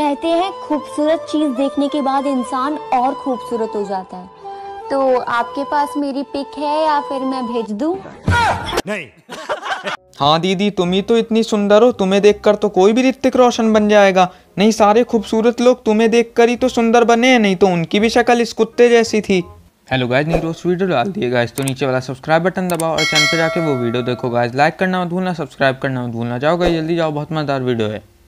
कहते हैं खूबसूरत चीज़ देखने के बाद इंसान और खूबसूरत हो जाता है। तो आपके पास मेरी पिक है या फिर मैं भेज दूँ? हाँ दीदी तुम ही तो इतनी सुंदर हो तुम्हें देखकर तो कोई भी ऋतिक रोशन बन जाएगा। नहीं सारे खूबसूरत लोग तुम्हें देखकर ही तो सुंदर बने हैं नहीं तो उनकी भी शक्ल इस कुत्ते जैसी थी। हेलो गाइज़ नीरोस वीडियो डाल दिए गाइज़ तो नीचे वाला सब्सक्राइब बटन दबाओ और चैनल पे जाके वो वीडियो देखो गाइज़ लाइक करना मत भूलना सब्सक्राइब करना मत भूलना। जाओ गाइज़ जल्दी जाओ बहुत मज़ेदार वीडियो है।